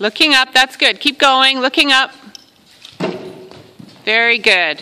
Looking up, that's good. Keep going, looking up. Very good.